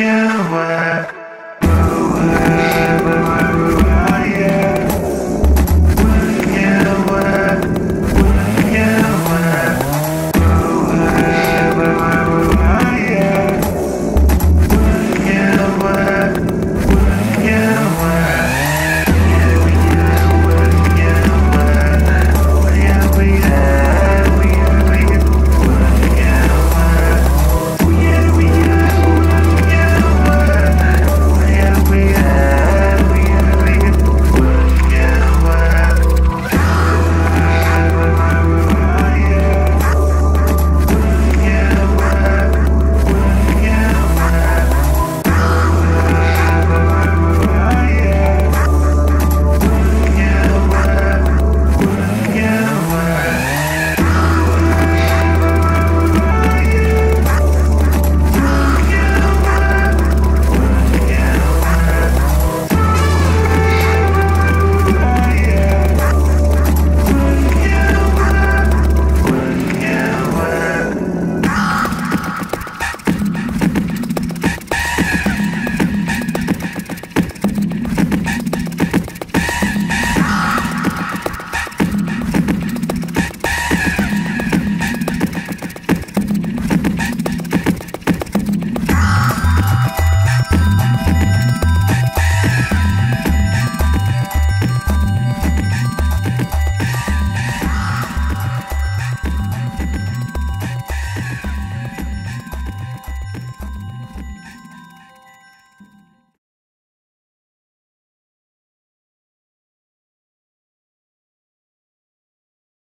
Yeah.